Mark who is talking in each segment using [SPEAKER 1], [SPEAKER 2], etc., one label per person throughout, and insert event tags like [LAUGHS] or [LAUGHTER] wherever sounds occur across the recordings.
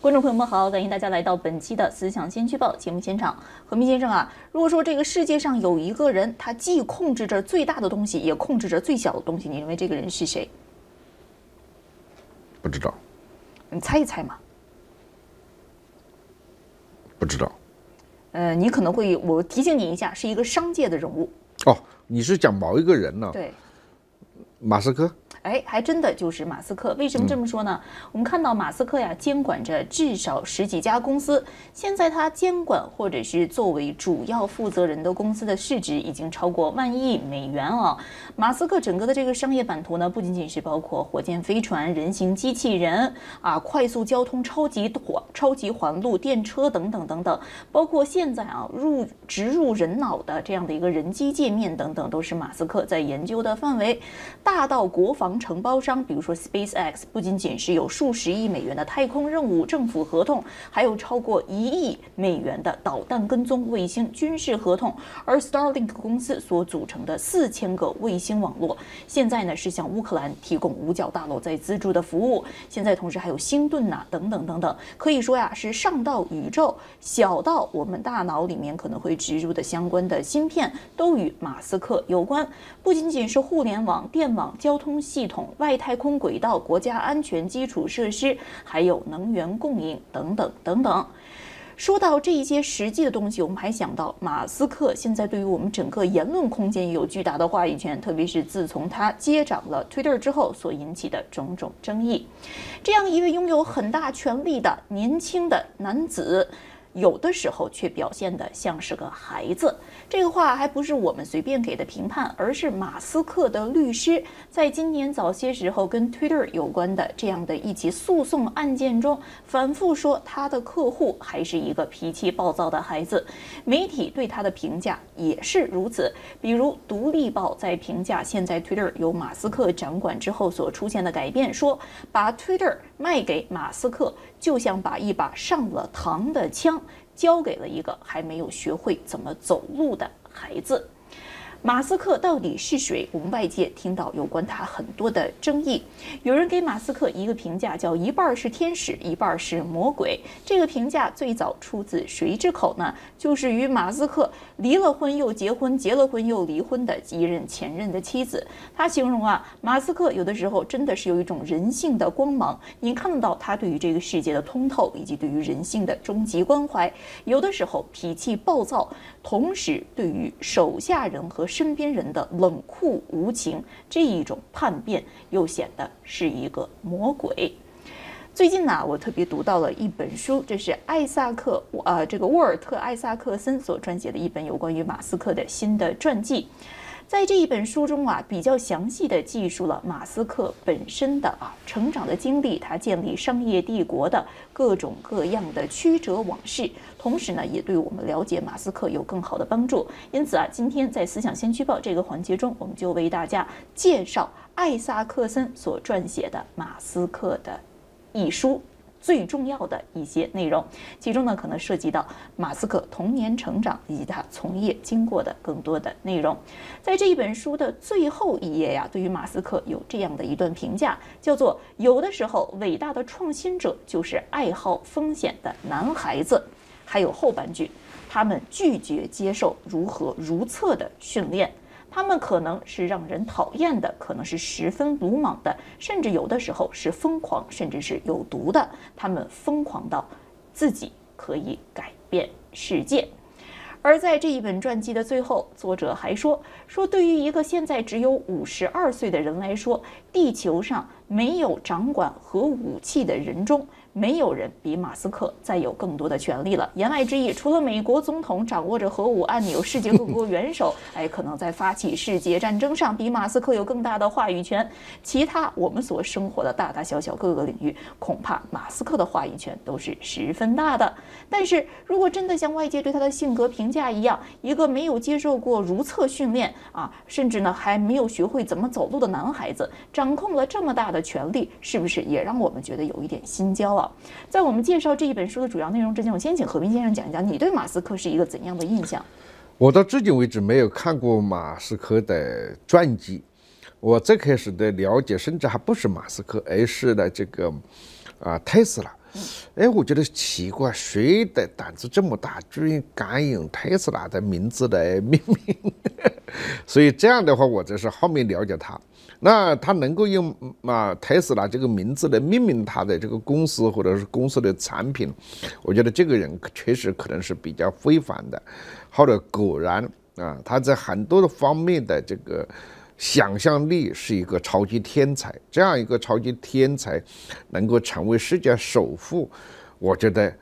[SPEAKER 1] 观众朋友们好，欢迎大家来到本期的《思想先驱报》节目现场。何明先生啊，如果说这个世界上有一个人，他既控制着最大的东西，也控制着最小的东西，你认为这个人是谁？
[SPEAKER 2] 不知道，
[SPEAKER 1] 你猜一猜嘛。
[SPEAKER 2] 不知道。
[SPEAKER 1] 呃，你可能会，我提醒你一下，是一个商界的人物。
[SPEAKER 2] 哦，你是讲某一个人呢？
[SPEAKER 1] 对，
[SPEAKER 2] 马斯克。
[SPEAKER 1] 哎，还真的就是马斯克。为什么这么说呢？我们看到马斯克呀，监管着至少十几家公司。现在他监管或者是作为主要负责人的公司的市值已经超过万亿美元啊。马斯克整个的这个商业版图呢，不仅仅是包括火箭飞船、人形机器人啊、快速交通、超级环、超级环路、电车等等等等，包括现在啊入植入人脑的这样的一个人机界面等等，都是马斯克在研究的范围，大到国防。承包商，比如说 SpaceX，不仅仅是有数十亿美元的太空任务政府合同，还有超过一亿美元的导弹跟踪卫星军事合同。而 Starlink 公司所组成的四千个卫星网络，现在呢是向乌克兰提供五角大楼在资助的服务。现在同时还有星盾呐，等等等等，可以说呀是上到宇宙，小到我们大脑里面可能会植入的相关的芯片，都与马斯克有关。不仅仅是互联网、电网、交通系。系统、外太空轨道、国家安全基础设施，还有能源供应等等等等。说到这一些实际的东西，我们还想到马斯克现在对于我们整个言论空间也有巨大的话语权，特别是自从他接掌了 Twitter 之后所引起的种种争议。这样一位拥有很大权力的年轻的男子。有的时候却表现得像是个孩子，这个话还不是我们随便给的评判，而是马斯克的律师在今年早些时候跟 Twitter 有关的这样的一起诉讼案件中，反复说他的客户还是一个脾气暴躁的孩子。媒体对他的评价也是如此，比如《独立报》在评价现在 Twitter 由马斯克掌管之后所出现的改变，说把 Twitter 卖给马斯克，就像把一把上了膛的枪。交给了一个还没有学会怎么走路的孩子。马斯克到底是谁？我们外界听到有关他很多的争议。有人给马斯克一个评价，叫一半是天使，一半是魔鬼。这个评价最早出自谁之口呢？就是与马斯克离了婚又结婚，结了婚又离婚的一任前任的妻子。他形容啊，马斯克有的时候真的是有一种人性的光芒，你看得到他对于这个世界的通透，以及对于人性的终极关怀。有的时候脾气暴躁，同时对于手下人和身边人的冷酷无情，这一种叛变又显得是一个魔鬼。最近呢，我特别读到了一本书，这是艾萨克呃这个沃尔特艾萨克森所撰写的一本有关于马斯克的新的传记。在这一本书中啊，比较详细的记述了马斯克本身的啊成长的经历，他建立商业帝国的各种各样的曲折往事，同时呢，也对我们了解马斯克有更好的帮助。因此啊，今天在思想先驱报这个环节中，我们就为大家介绍艾萨克森所撰写的《马斯克》的一书。最重要的一些内容，其中呢可能涉及到马斯克童年成长以及他从业经过的更多的内容。在这一本书的最后一页呀，对于马斯克有这样的一段评价，叫做“有的时候伟大的创新者就是爱好风险的男孩子”。还有后半句，他们拒绝接受如何如厕的训练。他们可能是让人讨厌的，可能是十分鲁莽的，甚至有的时候是疯狂，甚至是有毒的。他们疯狂到自己可以改变世界。而在这一本传记的最后，作者还说：说对于一个现在只有五十二岁的人来说，地球上没有掌管核武器的人中。没有人比马斯克再有更多的权利了。言外之意，除了美国总统掌握着核武按钮，世界各国元首，[LAUGHS] 哎，可能在发起世界战争上比马斯克有更大的话语权。其他我们所生活的大大小小各个领域，恐怕马斯克的话语权都是十分大的。但是如果真的像外界对他的性格评价一样，一个没有接受过如厕训练啊，甚至呢还没有学会怎么走路的男孩子，掌控了这么大的权力，是不是也让我们觉得有一点心焦啊？在我们介绍这一本书的主要内容之前，我先请何斌先生讲一讲你对马斯克是一个怎样的印象。
[SPEAKER 2] 我到至今为止没有看过马斯克的传记，我最开始的了解甚至还不是马斯克，而是呢这个啊特斯拉。哎，我觉得奇怪，谁的胆子这么大，居然敢用特斯拉的名字来命名？[LAUGHS] 所以这样的话，我这是后面了解他。那他能够用啊特斯拉这个名字来命名他的这个公司或者是公司的产品，我觉得这个人确实可能是比较非凡的。后来果然啊，他在很多的方面的这个想象力是一个超级天才。这样一个超级天才能够成为世界首富，我觉得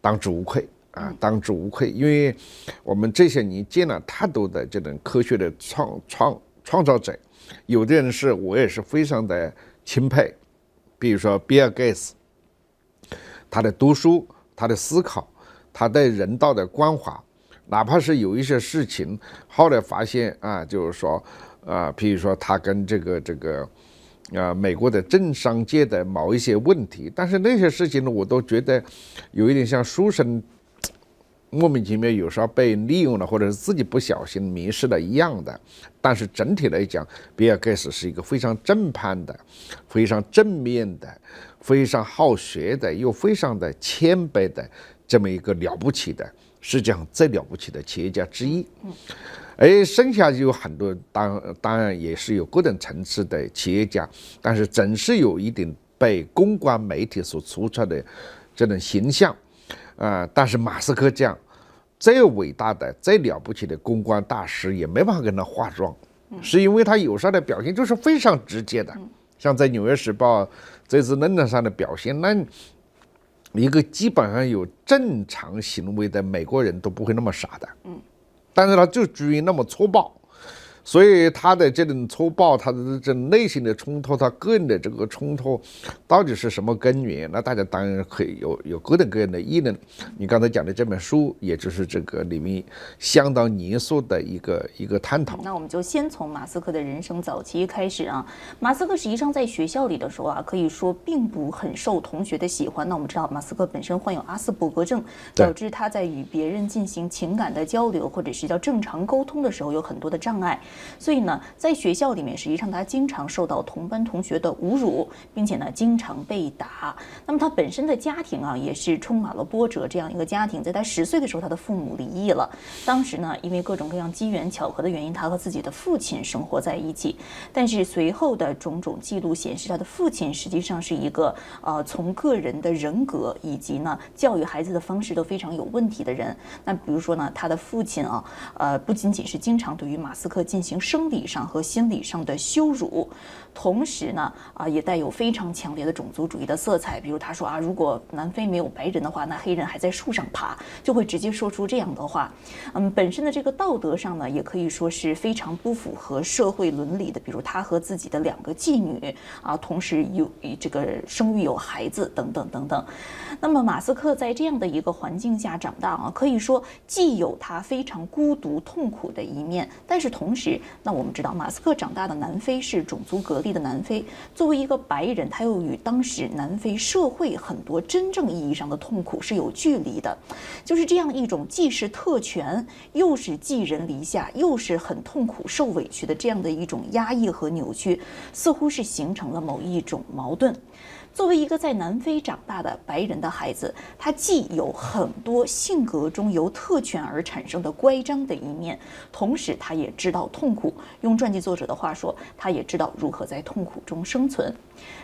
[SPEAKER 2] 当之无愧啊，当之无愧。因为我们这些年见了太多的这种科学的创创创造者。有的人是我也是非常的钦佩，比如说比尔盖茨，他的读书、他的思考、他对人道的关怀，哪怕是有一些事情，后来发现啊，就是说啊，比如说他跟这个这个啊美国的政商界的某一些问题，但是那些事情呢，我都觉得有一点像书生。莫名其妙，有时候被利用了，或者是自己不小心迷失了一样的。但是整体来讲，比尔盖茨是一个非常正派的、非常正面的、非常好学的，又非常的谦卑的这么一个了不起的，世界上最了不起的企业家之一。而剩下就有很多，当当然也是有各种层次的企业家，但是总是有一点被公关媒体所塑造的这种形象。啊！但是马斯克这样最伟大的、最了不起的公关大师也没办法跟他化妆，是因为他有时候的表现就是非常直接的。像在《纽约时报》这次论坛上的表现，那一个基本上有正常行为的美国人都不会那么傻的。嗯，但是他就居于那么粗暴。所以他的这种粗暴，他的这内心的冲突，他个人的这个冲突，到底是什么根源？那大家当然可以有有各种各样的议论。你刚才讲的这本书，也就是这个里面相当严肃的一个一个探讨。
[SPEAKER 1] 那我们就先从马斯克的人生早期开始啊。马斯克实际上在学校里的时候啊，可以说并不很受同学的喜欢。那我们知道，马斯克本身患有阿斯伯格症，导致他在与别人进行情感的交流，或者是叫正常沟通的时候，有很多的障碍。所以呢，在学校里面，实际上他经常受到同班同学的侮辱，并且呢，经常被打。那么他本身的家庭啊，也是充满了波折。这样一个家庭，在他十岁的时候，他的父母离异了。当时呢，因为各种各样机缘巧合的原因，他和自己的父亲生活在一起。但是随后的种种记录显示，他的父亲实际上是一个呃，从个人的人格以及呢，教育孩子的方式都非常有问题的人。那比如说呢，他的父亲啊，呃，不仅仅是经常对于马斯克进行生理上和心理上的羞辱，同时呢，啊，也带有非常强烈的种族主义的色彩。比如他说啊，如果南非没有白人的话，那黑人还在树上爬，就会直接说出这样的话。嗯，本身的这个道德上呢，也可以说是非常不符合社会伦理的。比如他和自己的两个妓女啊，同时有这个生育有孩子等等等等。那么马斯克在这样的一个环境下长大啊，可以说既有他非常孤独痛苦的一面，但是同时那。我们知道，马斯克长大的南非是种族隔离的南非。作为一个白人，他又与当时南非社会很多真正意义上的痛苦是有距离的。就是这样一种既是特权，又是寄人篱下，又是很痛苦受委屈的这样的一种压抑和扭曲，似乎是形成了某一种矛盾。作为一个在南非长大的白人的孩子，他既有很多性格中由特权而产生的乖张的一面，同时他也知道痛苦。用传记作者的话说，他也知道如何在痛苦中生存。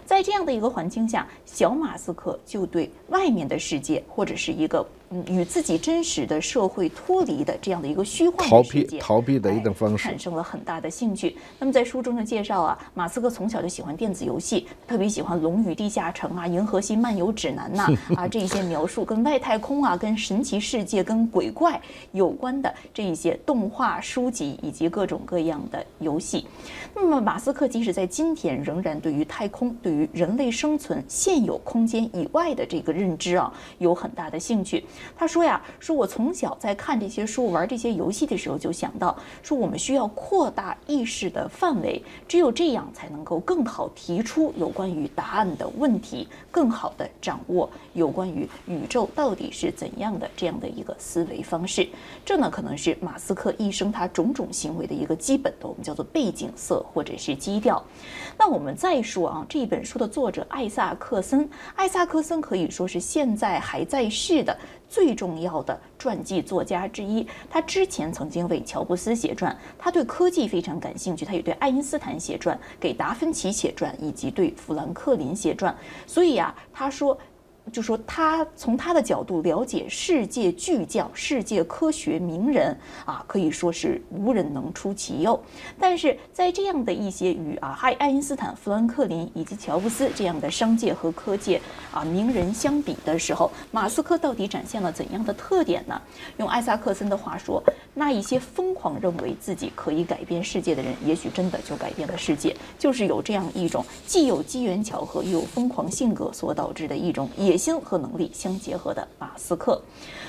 [SPEAKER 1] 在这样的一个环境下，小马斯克就对外面的世界，或者是一个。嗯，与自己真实的社会脱离的这样的一个虚幻
[SPEAKER 2] 逃避逃避的一种方式，
[SPEAKER 1] 产生了很大的兴趣。那么在书中的介绍啊，马斯克从小就喜欢电子游戏，特别喜欢《龙与地下城》啊，《银河系漫游指南》呐 [LAUGHS] 啊这一些描述跟外太空啊、跟神奇世界、跟鬼怪有关的这一些动画书籍以及各种各样的游戏。那么马斯克即使在今天仍然对于太空、对于人类生存现有空间以外的这个认知啊有很大的兴趣。他说呀，说我从小在看这些书、玩这些游戏的时候，就想到说我们需要扩大意识的范围，只有这样才能够更好提出有关于答案的问题，更好的掌握有关于宇宙到底是怎样的这样的一个思维方式。这呢，可能是马斯克一生他种种行为的一个基本的，我们叫做背景色或者是基调。那我们再说啊，这一本书的作者艾萨克森，艾萨克森可以说是现在还在世的最重要的传记作家之一。他之前曾经为乔布斯写传，他对科技非常感兴趣，他也对爱因斯坦写传，给达芬奇写传，以及对富兰克林写传。所以啊，他说。就说他从他的角度了解世界巨匠、世界科学名人啊，可以说是无人能出其右。但是在这样的一些与啊爱爱因斯坦、富兰克林以及乔布斯这样的商界和科技啊名人相比的时候，马斯克到底展现了怎样的特点呢？用艾萨克森的话说，那一些疯狂认为自己可以改变世界的人，也许真的就改变了世界。就是有这样一种既有机缘巧合又有疯狂性格所导致的一种野。心和能力相结合的马斯克，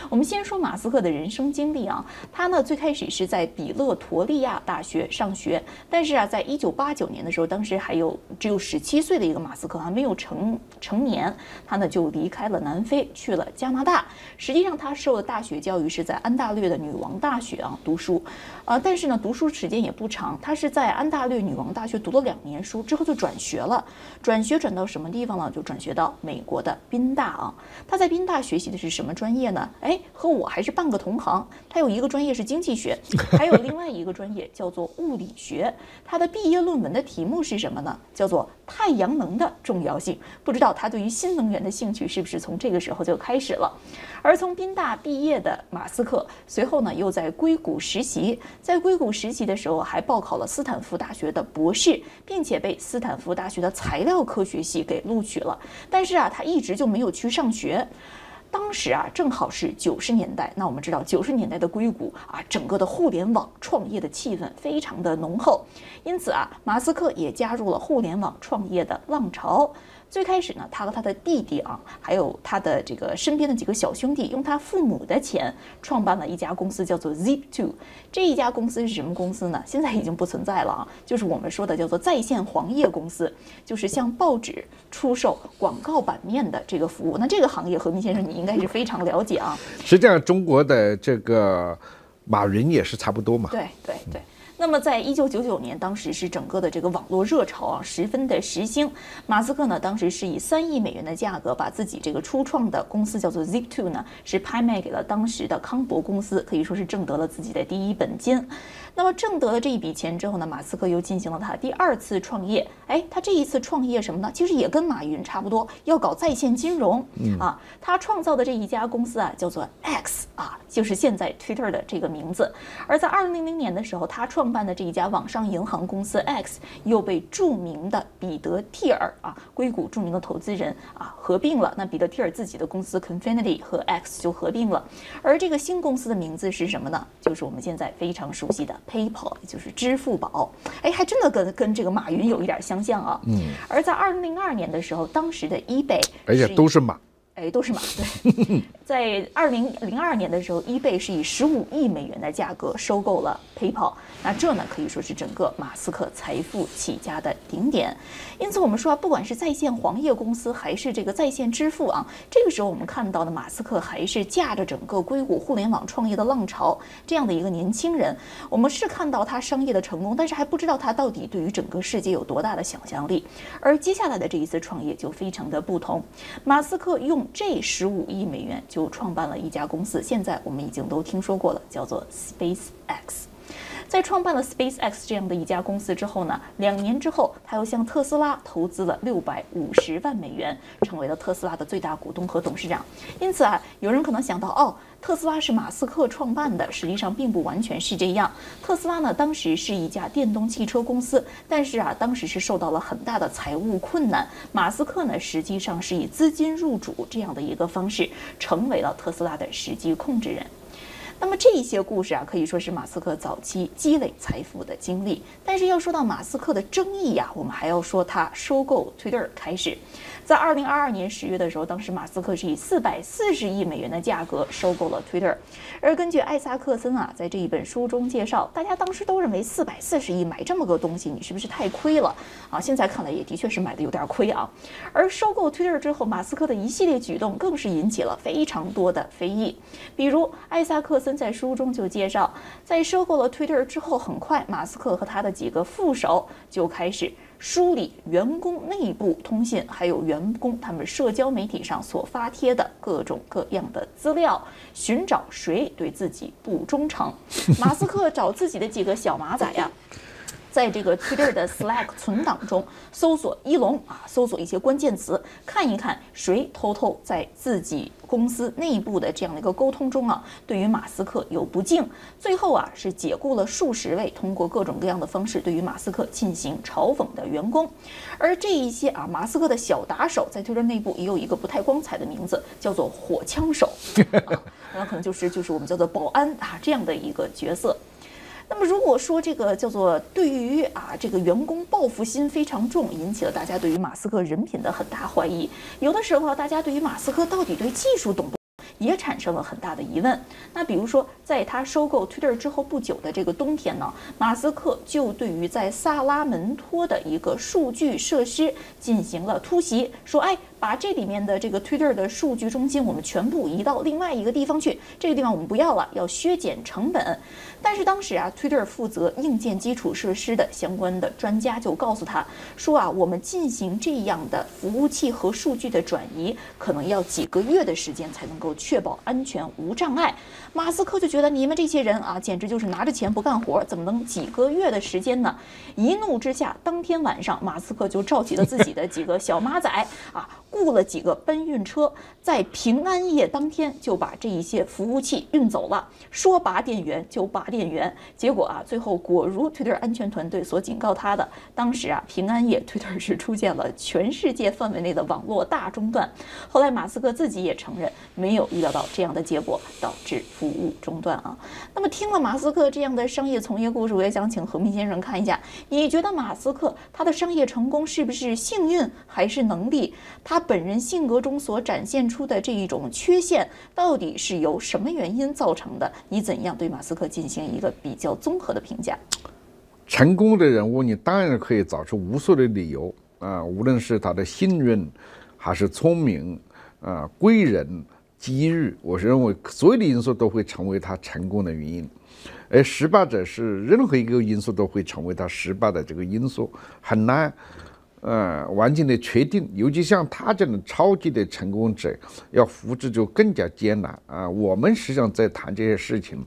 [SPEAKER 1] 我们先说马斯克的人生经历啊。他呢最开始是在比勒陀利亚大学上学，但是啊，在一九八九年的时候，当时还有只有十七岁的一个马斯克还没有成成年，他呢就离开了南非，去了加拿大。实际上他受的大学教育是在安大略的女王大学啊读书，啊，但是呢读书时间也不长，他是在安大略女王大学读了两年书之后就转学了，转学转到什么地方呢？就转学到美国的宾。大啊，他在宾大学习的是什么专业呢？哎，和我还是半个同行。他有一个专业是经济学，还有另外一个专业叫做物理学。他的毕业论文的题目是什么呢？叫做太阳能的重要性。不知道他对于新能源的兴趣是不是从这个时候就开始了？而从宾大毕业的马斯克，随后呢又在硅谷实习，在硅谷实习的时候还报考了斯坦福大学的博士，并且被斯坦福大学的材料科学系给录取了。但是啊，他一直就没有去上学。当时啊，正好是九十年代，那我们知道九十年代的硅谷啊，整个的互联网创业的气氛非常的浓厚，因此啊，马斯克也加入了互联网创业的浪潮。最开始呢，他和他的弟弟啊，还有他的这个身边的几个小兄弟，用他父母的钱创办了一家公司，叫做 Zip2。这一家公司是什么公司呢？现在已经不存在了啊，就是我们说的叫做在线黄页公司，就是向报纸出售广告版面的这个服务。那这个行业，何明先生你应该是非常了解啊。
[SPEAKER 2] 实际上，中国的这个马云也是差不多嘛。
[SPEAKER 1] 对对对。那么，在一九九九年，当时是整个的这个网络热潮啊，十分的时兴。马斯克呢，当时是以三亿美元的价格，把自己这个初创的公司叫做 Zip2 呢，是拍卖给了当时的康柏公司，可以说是挣得了自己的第一本金。那么挣得了这一笔钱之后呢，马斯克又进行了他第二次创业。哎，他这一次创业什么呢？其实也跟马云差不多，要搞在线金融。啊，他创造的这一家公司啊，叫做 X 啊，就是现在 Twitter 的这个名字。而在二零零零年的时候，他创办的这一家网上银行公司 X 又被著名的彼得蒂尔啊，硅谷著名的投资人啊合并了。那彼得蒂尔自己的公司 Confinity 和 X 就合并了。而这个新公司的名字是什么呢？就是我们现在非常熟悉的。PayPal 就是支付宝，哎，还真的跟跟这个马云有一点相像啊。嗯。而在二零零二年的时候，当时的 eBay，
[SPEAKER 2] 而且都是马。
[SPEAKER 1] 哎，都是马 [LAUGHS] 对。在二零零二年的时候，eBay 是以十五亿美元的价格收购了 PayPal。那这呢，可以说是整个马斯克财富起家的顶点。因此，我们说啊，不管是在线黄页公司，还是这个在线支付啊，这个时候我们看到的马斯克还是驾着整个硅谷互联网创业的浪潮这样的一个年轻人。我们是看到他商业的成功，但是还不知道他到底对于整个世界有多大的想象力。而接下来的这一次创业就非常的不同，马斯克用。这十五亿美元就创办了一家公司，现在我们已经都听说过了，叫做 SpaceX。在创办了 SpaceX 这样的一家公司之后呢，两年之后，他又向特斯拉投资了六百五十万美元，成为了特斯拉的最大股东和董事长。因此啊，有人可能想到，哦，特斯拉是马斯克创办的，实际上并不完全是这样。特斯拉呢，当时是一家电动汽车公司，但是啊，当时是受到了很大的财务困难。马斯克呢，实际上是以资金入主这样的一个方式，成为了特斯拉的实际控制人。那么这些故事啊，可以说是马斯克早期积累财富的经历。但是要说到马斯克的争议呀，我们还要说他收购 Twitter 开始。在二零二二年十月的时候，当时马斯克是以四百四十亿美元的价格收购了 Twitter。而根据艾萨克森啊，在这一本书中介绍，大家当时都认为四百四十亿买这么个东西，你是不是太亏了啊？现在看来也的确是买的有点亏啊。而收购 Twitter 之后，马斯克的一系列举动更是引起了非常多的非议。比如艾萨克森在书中就介绍，在收购了 Twitter 之后，很快马斯克和他的几个副手就开始。梳理员工内部通信，还有员工他们社交媒体上所发帖的各种各样的资料，寻找谁对自己不忠诚。[LAUGHS] 马斯克找自己的几个小马仔呀。在这个 Twitter 的 Slack 存档中搜索一龙啊，搜索一些关键词，看一看谁偷偷在自己公司内部的这样的一个沟通中啊，对于马斯克有不敬。最后啊，是解雇了数十位通过各种各样的方式对于马斯克进行嘲讽的员工。而这一些啊，马斯克的小打手在推特内部也有一个不太光彩的名字，叫做火枪手啊，那可能就是就是我们叫做保安啊这样的一个角色。那么如果说这个叫做对于啊这个员工报复心非常重，引起了大家对于马斯克人品的很大怀疑。有的时候大家对于马斯克到底对技术懂不？也产生了很大的疑问。那比如说，在他收购 Twitter 之后不久的这个冬天呢，马斯克就对于在萨拉门托的一个数据设施进行了突袭，说：“哎，把这里面的这个 Twitter 的数据中心我们全部移到另外一个地方去，这个地方我们不要了，要削减成本。”但是当时啊，Twitter 负责硬件基础设施的相关的专家就告诉他说：“啊，我们进行这样的服务器和数据的转移，可能要几个月的时间才能够。”确保安全无障碍，马斯克就觉得你们这些人啊，简直就是拿着钱不干活，怎么能几个月的时间呢？一怒之下，当天晚上，马斯克就召集了自己的几个小马仔啊。雇了几个搬运车，在平安夜当天就把这一些服务器运走了，说拔电源就拔电源，结果啊，最后果如 Twitter 安全团队所警告他的，当时啊，平安夜 Twitter 是出现了全世界范围内的网络大中断。后来马斯克自己也承认，没有预料到这样的结果，导致服务中断啊。那么听了马斯克这样的商业从业故事，我也想请何明先生看一下，你觉得马斯克他的商业成功是不是幸运还是能力？他？本人性格中所展现出的这一种缺陷，到底是由什么原因造成的？你怎样对马斯克进行一个比较综合的评价？
[SPEAKER 2] 成功的人物，你当然可以找出无数的理由啊，无论是他的幸运，还是聪明啊，贵人、机遇，我是认为所有的因素都会成为他成功的原因。而失败者是任何一个因素都会成为他失败的这个因素，很难。呃，完全的确定，尤其像他这种超级的成功者，要复制就更加艰难啊！我们实际上在谈这些事情，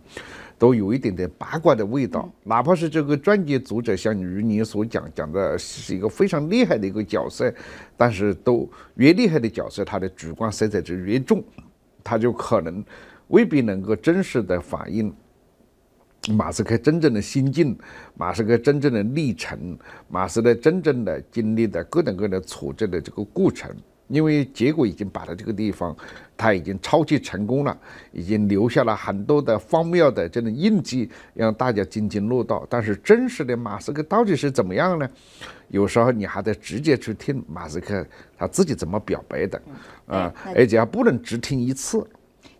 [SPEAKER 2] 都有一点点八卦的味道。哪怕是这个专辑作者，像如你所讲讲的是一个非常厉害的一个角色，但是都越厉害的角色，他的主观色彩就越重，他就可能未必能够真实的反映。马斯克真正的心境，马斯克真正的历程，马斯克真正的经历的各种各样的挫折的这个过程，因为结果已经摆在这个地方，他已经超级成功了，已经留下了很多的荒谬的这种印记，让大家津津乐道。但是真实的马斯克到底是怎么样呢？有时候你还得直接去听马斯克他自己怎么表白的，啊，而且还不能只听一次。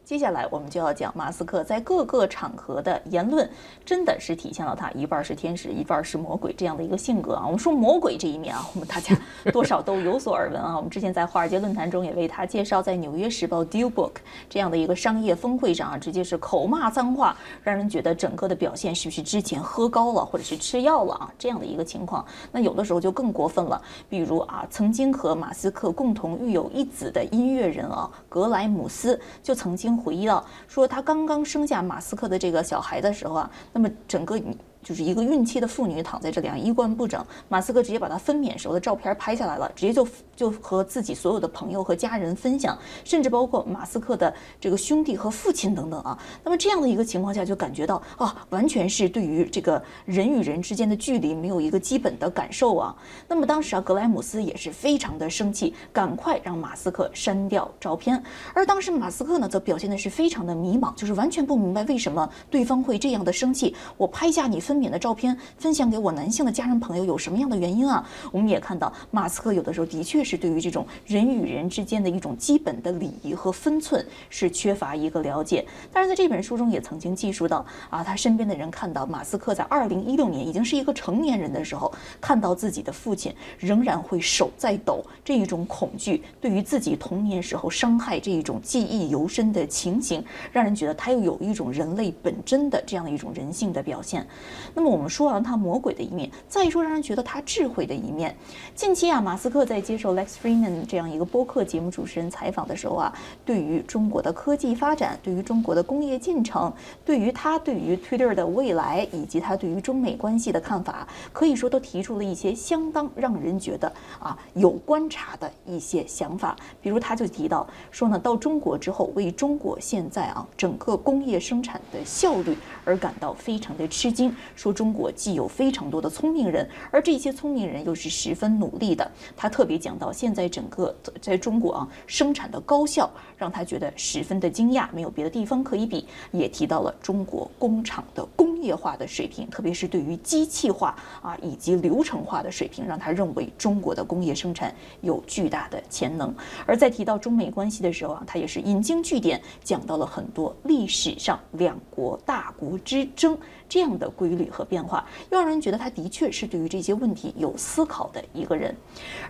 [SPEAKER 1] 接下来我们就要讲马斯克在各个场合的言论，真的是体现了他一半是天使，一半是魔鬼这样的一个性格啊。我们说魔鬼这一面啊，我们大家多少都有所耳闻啊。我们之前在华尔街论坛中也为他介绍，在《纽约时报》Deal Book 这样的一个商业峰会上啊，直接是口骂脏话，让人觉得整个的表现是不是之前喝高了或者是吃药了啊？这样的一个情况。那有的时候就更过分了，比如啊，曾经和马斯克共同育有一子的音乐人啊，格莱姆斯就曾经。回忆到说，他刚刚生下马斯克的这个小孩的时候啊，那么整个就是一个孕期的妇女躺在这里啊，衣冠不整。马斯克直接把她分娩时候的照片拍下来了，直接就就和自己所有的朋友和家人分享，甚至包括马斯克的这个兄弟和父亲等等啊。那么这样的一个情况下，就感觉到啊，完全是对于这个人与人之间的距离没有一个基本的感受啊。那么当时啊，格莱姆斯也是非常的生气，赶快让马斯克删掉照片。而当时马斯克呢，则表现的是非常的迷茫，就是完全不明白为什么对方会这样的生气。我拍下你分分娩的照片，分享给我男性的家人朋友，有什么样的原因啊？我们也看到，马斯克有的时候的确是对于这种人与人之间的一种基本的礼仪和分寸是缺乏一个了解。但是在这本书中也曾经记述到啊，他身边的人看到马斯克在二零一六年已经是一个成年人的时候，看到自己的父亲仍然会手在抖，这一种恐惧，对于自己童年时候伤害这一种记忆犹深的情形，让人觉得他又有一种人类本真的这样的一种人性的表现。那么我们说完他魔鬼的一面，再说让人觉得他智慧的一面。近期啊，马斯克在接受 Lex Fridman 这样一个播客节目主持人采访的时候啊，对于中国的科技发展，对于中国的工业进程，对于他对于 Twitter 的未来，以及他对于中美关系的看法，可以说都提出了一些相当让人觉得啊有观察的一些想法。比如他就提到说呢，到中国之后，为中国现在啊整个工业生产的效率而感到非常的吃惊。说中国既有非常多的聪明人，而这些聪明人又是十分努力的。他特别讲到现在整个在中国啊生产的高效，让他觉得十分的惊讶，没有别的地方可以比。也提到了中国工厂的工业化的水平，特别是对于机器化啊以及流程化的水平，让他认为中国的工业生产有巨大的潜能。而在提到中美关系的时候啊，他也是引经据典，讲到了很多历史上两国大国之争这样的规律和变化，又让人觉得他的确是对于这些问题有思考的一个人。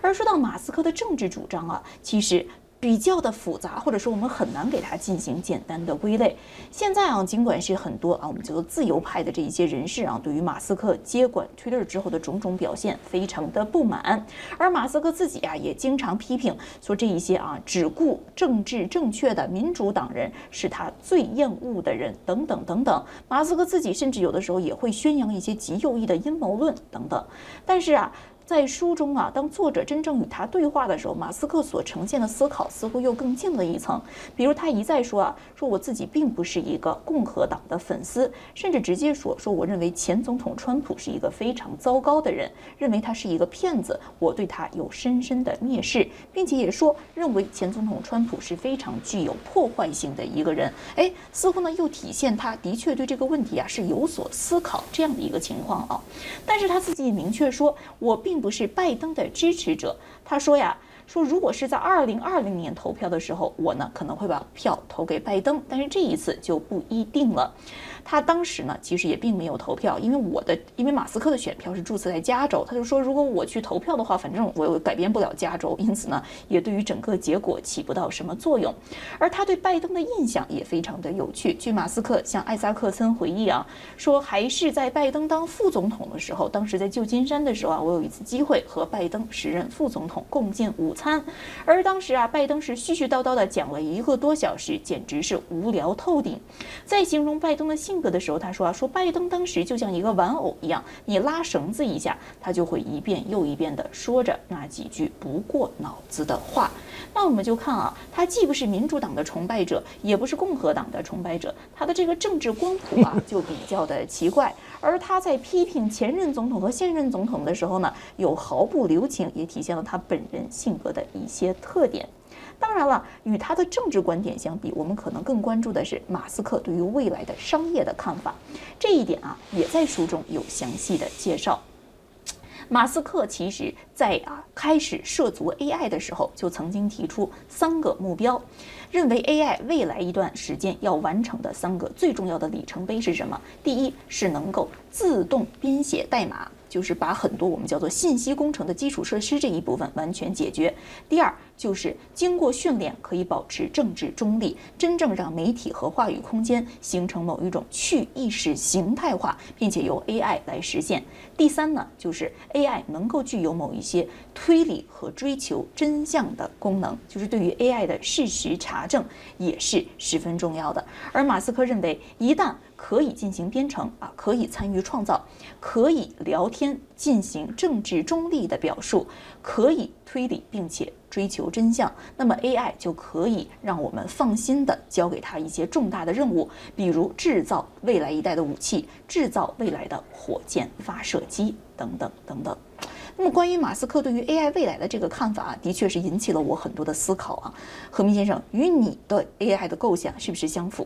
[SPEAKER 1] 而说到马斯克的政治主张啊，其实。比较的复杂，或者说我们很难给它进行简单的归类。现在啊，尽管是很多啊，我们叫做自由派的这一些人士啊，对于马斯克接管 Twitter 之后的种种表现非常的不满，而马斯克自己啊，也经常批评说这一些啊只顾政治正确的民主党人是他最厌恶的人等等等等。马斯克自己甚至有的时候也会宣扬一些极右翼的阴谋论等等。但是啊。在书中啊，当作者真正与他对话的时候，马斯克所呈现的思考似乎又更近了一层。比如他一再说啊，说我自己并不是一个共和党的粉丝，甚至直接说说我认为前总统川普是一个非常糟糕的人，认为他是一个骗子，我对他有深深的蔑视，并且也说认为前总统川普是非常具有破坏性的一个人。哎，似乎呢又体现他的确对这个问题啊是有所思考这样的一个情况啊。但是他自己也明确说，我并。不是拜登的支持者，他说呀，说如果是在二零二零年投票的时候，我呢可能会把票投给拜登，但是这一次就不一定了。他当时呢，其实也并没有投票，因为我的，因为马斯克的选票是注册在加州，他就说，如果我去投票的话，反正我又改变不了加州，因此呢，也对于整个结果起不到什么作用。而他对拜登的印象也非常的有趣。据马斯克向艾萨克森回忆啊，说还是在拜登当副总统的时候，当时在旧金山的时候啊，我有一次机会和拜登时任副总统共进午餐，而当时啊，拜登是絮絮叨叨的讲了一个多小时，简直是无聊透顶。在形容拜登的性。性格的时候，他说啊，说拜登当时就像一个玩偶一样，你拉绳子一下，他就会一遍又一遍地说着那几句不过脑子的话。那我们就看啊，他既不是民主党的崇拜者，也不是共和党的崇拜者，他的这个政治光谱啊 [LAUGHS] 就比较的奇怪。而他在批评前任总统和现任总统的时候呢，又毫不留情，也体现了他本人性格的一些特点。当然了，与他的政治观点相比，我们可能更关注的是马斯克对于未来的商业的看法。这一点啊，也在书中有详细的介绍。马斯克其实在啊开始涉足 AI 的时候，就曾经提出三个目标，认为 AI 未来一段时间要完成的三个最重要的里程碑是什么？第一是能够自动编写代码。就是把很多我们叫做信息工程的基础设施这一部分完全解决。第二，就是经过训练可以保持政治中立，真正让媒体和话语空间形成某一种去意识形态化，并且由 AI 来实现。第三呢，就是 AI 能够具有某一些推理和追求真相的功能，就是对于 AI 的事实查证也是十分重要的。而马斯克认为，一旦可以进行编程啊，可以参与创造，可以聊天，进行政治中立的表述，可以推理，并且追求真相。那么 AI 就可以让我们放心的交给他一些重大的任务，比如制造未来一代的武器，制造未来的火箭发射机等等等等。那么关于马斯克对于 AI 未来的这个看法啊，的确是引起了我很多的思考啊。何明先生，与你的 AI 的构想是不是相符？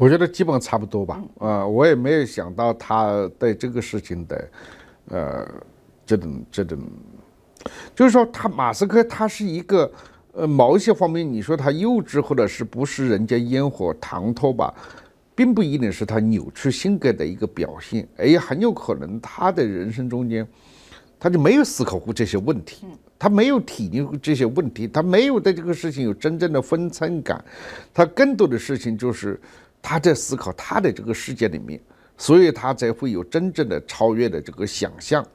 [SPEAKER 2] 我觉得基本上差不多吧。啊，我也没有想到他对这个事情的，呃，这种这种，就是说他马斯克他是一个，呃，某一些方面你说他幼稚或者是不食人间烟火唐突吧，并不一定是他扭曲性格的一个表现，也很有可能他的人生中间。他就没有思考过这些问题，他没有体验过这些问题，他没有对这个事情有真正的分寸感，他更多的事情就是他在思考他的这个世界里面，所以他才会有真正的超越的这个想象。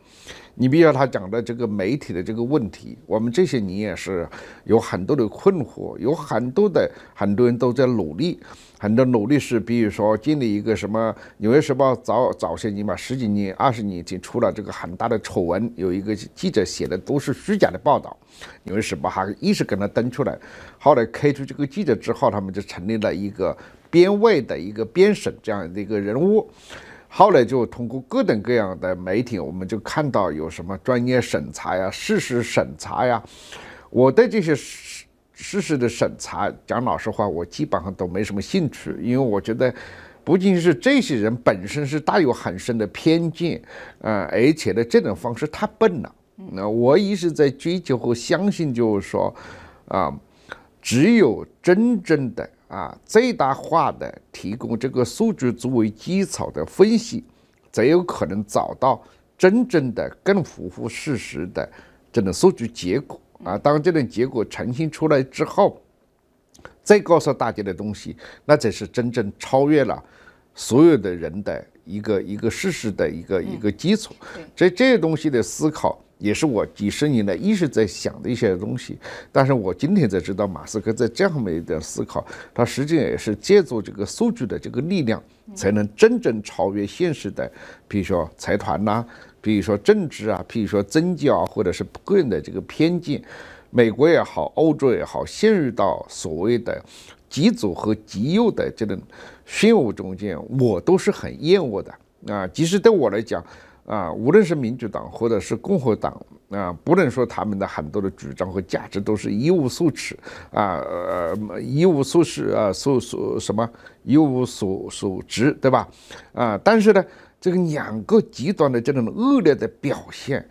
[SPEAKER 2] 你比如他讲的这个媒体的这个问题，我们这些年也是有很多的困惑，有很多的很多人都在努力，很多努力是，比如说建立一个什么《纽约时报》早早些年吧，十几年、二十年前出了这个很大的丑闻，有一个记者写的都是虚假的报道，《纽约时报》还一直跟他登出来，后来开除这个记者之后，他们就成立了一个编外的一个编审这样的一个人物。后来就通过各种各样的媒体，我们就看到有什么专业审查呀、事实审查呀。我对这些事事实的审查，讲老实话，我基本上都没什么兴趣，因为我觉得不仅是这些人本身是带有很深的偏见，呃，而且呢，这种方式太笨了。那我一直在追求和相信，就是说，啊，只有真正的。啊，最大化的提供这个数据作为基础的分析，才有可能找到真正的更符合事实的这种数据结果啊。当这种结果呈现出来之后，再告诉大家的东西，那才是真正超越了所有的人的一个一个事实的一个一个基础。所以这些东西的思考。也是我几十年来一直在想的一些东西，但是我今天才知道，马斯克在这样一点思考，他实际上也是借助这个数据的这个力量，才能真正超越现实的，比如说财团呐，比如说政治啊，比如说宗教或者是个人的这个偏见，美国也好，欧洲也好，陷入到所谓的极左和极右的这种漩涡中间，我都是很厌恶的啊，即使对我来讲。啊，无论是民主党或者是共和党啊，不能说他们的很多的主张和价值都是一无所持啊，一无所是啊，所所什么一无所所值，对吧？啊，但是呢，这个两个极端的这种恶劣的表现，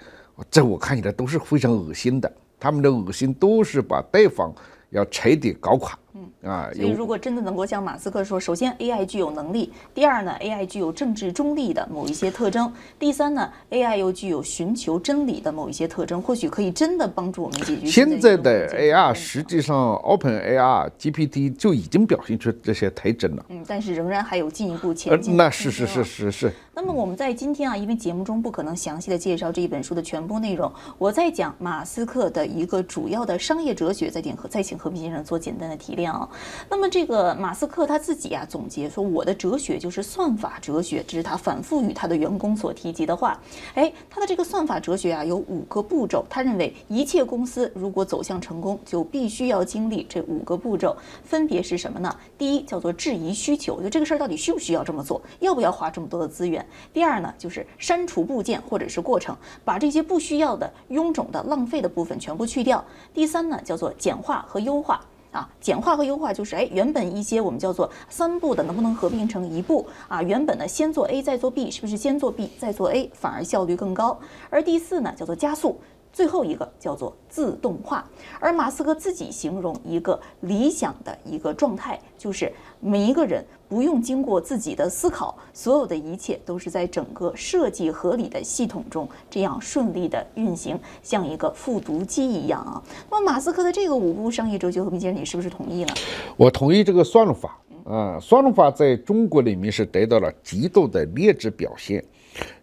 [SPEAKER 2] 在我看起来都是非常恶心的，他们的恶心都是把对方要彻底搞垮。嗯
[SPEAKER 1] 啊，所以如果真的能够像马斯克说，首先 AI 具有能力，第二呢，AI 具有政治中立的某一些特征，第三呢，AI 又具有寻求真理的某一些特征，或许可以真的帮助我们解决
[SPEAKER 2] 现在的 AI。实际上，OpenAI GPT 就已经表现出这些特征了。
[SPEAKER 1] 嗯，但是仍然还有进一步前进。
[SPEAKER 2] 那是是是是是。
[SPEAKER 1] 那么我们在今天啊，因为节目中不可能详细的介绍这一本书的全部内容，我在讲马斯克的一个主要的商业哲学，再点和再请和平先生做简单的提炼啊。那么这个马斯克他自己啊总结说，我的哲学就是算法哲学，这是他反复与他的员工所提及的话。哎，他的这个算法哲学啊有五个步骤，他认为一切公司如果走向成功，就必须要经历这五个步骤，分别是什么呢？第一叫做质疑需求，就这个事儿到底需不需要这么做，要不要花这么多的资源？第二呢就是删除部件或者是过程，把这些不需要的、臃肿的、浪费的部分全部去掉。第三呢叫做简化和优化。啊，简化和优化就是，哎，原本一些我们叫做三步的，能不能合并成一步啊？原本呢，先做 A 再做 B，是不是先做 B 再做 A，反而效率更高？而第四呢，叫做加速。最后一个叫做自动化，而马斯克自己形容一个理想的一个状态，就是每一个人不用经过自己的思考，所有的一切都是在整个设计合理的系统中这样顺利的运行，像一个复读机一样啊。那么马斯克的这个五步商业哲学和平先生，你是不是同意呢？
[SPEAKER 2] 我同意这个算法啊，算法在中国里面是得到了极度的劣质表现。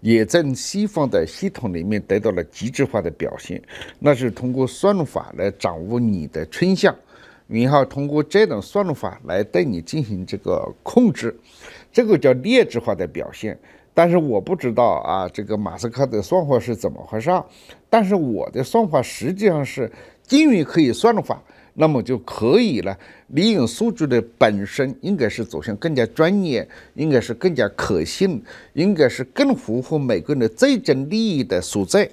[SPEAKER 2] 也在西方的系统里面得到了极致化的表现，那是通过算法来掌握你的倾向，然后通过这种算法来对你进行这个控制。这个叫劣质化的表现。但是我不知道啊，这个马斯克的算法是怎么回事。但是我的算法实际上是基于可以算法，那么就可以了。利用数据的本身应该是走向更加专业，应该是更加可信，应该是更符合每个人的最终利益的所在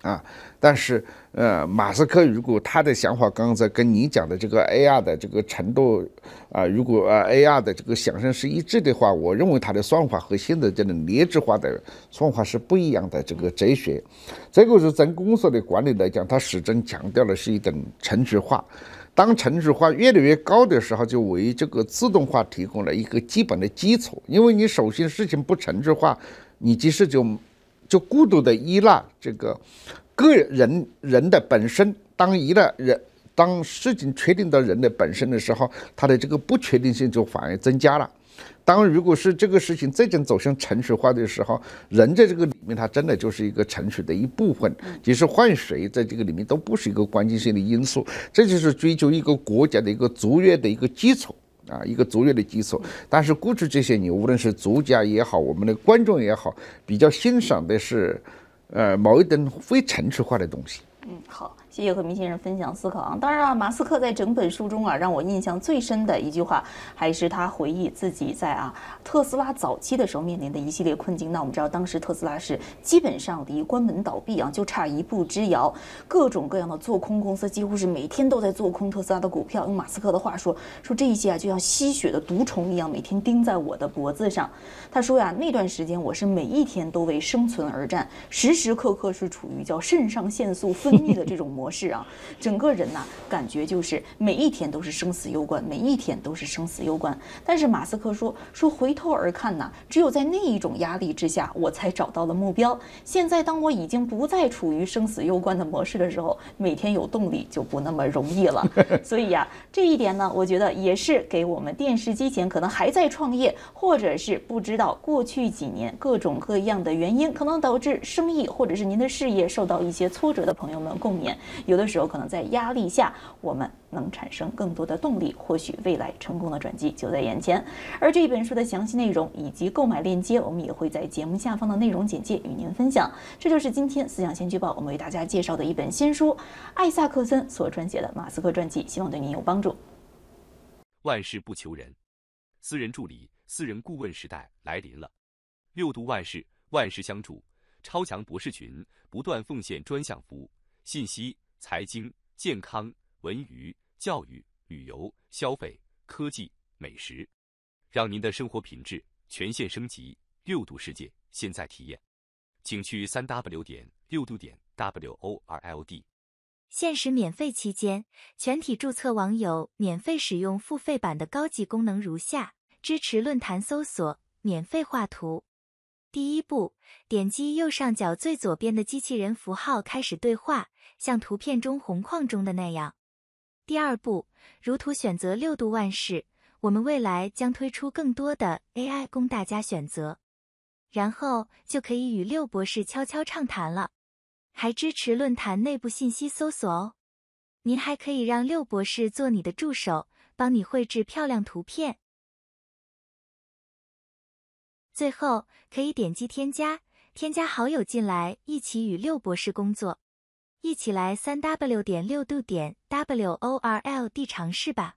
[SPEAKER 2] 啊。但是，呃，马斯克如果他的想法刚才跟你讲的这个 AR 的这个程度啊，如果呃 AR 的这个想象是一致的话，我认为他的算法和现在这种劣质化的算法是不一样的这个哲学。这个是从公司的管理来讲，他始终强调的是一种程序化。当程序化越来越高的时候，就为这个自动化提供了一个基本的基础。因为你首先事情不程序化，你即使就就过度的依赖这个。个人人的本身，当一个人当事情确定到人的本身的时候，它的这个不确定性就反而增加了。当如果是这个事情最终走向程序化的时候，人在这个里面，它真的就是一个程序的一部分。其实换谁在这个里面都不是一个关键性的因素。这就是追求一个国家的一个卓越的一个基础啊，一个卓越的基础。但是过去这些年，无论是作家也好，我们的观众也好，比较欣赏的是。呃，某一种非程序化的东西。
[SPEAKER 1] 嗯，好。谢谢和明先生分享思考啊！当然啊，马斯克在整本书中啊，让我印象最深的一句话，还是他回忆自己在啊特斯拉早期的时候面临的一系列困境。那我们知道，当时特斯拉是基本上离关门倒闭啊，就差一步之遥。各种各样的做空公司几乎是每天都在做空特斯拉的股票。用马斯克的话说，说这一些啊就像吸血的毒虫一样，每天钉在我的脖子上。他说呀，那段时间我是每一天都为生存而战，时时刻刻是处于叫肾上腺素分泌的这种模模。式啊，整个人呐，感觉就是每一天都是生死攸关，每一天都是生死攸关。但是马斯克说说回头而看呐，只有在那一种压力之下，我才找到了目标。现在当我已经不再处于生死攸关的模式的时候，每天有动力就不那么容易了。[LAUGHS] 所以呀，这一点呢，我觉得也是给我们电视机前可能还在创业，或者是不知道过去几年各种各样的原因可能导致生意或者是您的事业受到一些挫折的朋友们共勉。有的时候可能在压力下，我们能产生更多的动力，或许未来成功的转机就在眼前。而这本书的详细内容以及购买链接，我们也会在节目下方的内容简介与您分享。这就是今天思想先驱报我们为大家介绍的一本新书——艾萨克森所撰写的《马斯克传记》，希望对您有帮助。
[SPEAKER 3] 万事不求人，私人助理、私人顾问时代来临了。六度万事，万事相助，超强博士群不断奉献专项服务，信息。财经、健康、文娱、教育、旅游、消费、科技、美食，让您的生活品质全线升级。六度世界，现在体验，请去三 w 点六度点 w o r l d。
[SPEAKER 4] 限时免费期间，全体注册网友免费使用付费版的高级功能如下：支持论坛搜索，免费画图。第一步，点击右上角最左边的机器人符号开始对话。像图片中红框中的那样。第二步，如图选择六度万事，我们未来将推出更多的 AI 供大家选择，然后就可以与六博士悄悄畅谈了。还支持论坛内部信息搜索哦。您还可以让六博士做你的助手，帮你绘制漂亮图片。最后可以点击添加，添加好友进来，一起与六博士工作。一起来三 w 点六度点 w o r l d 尝试吧。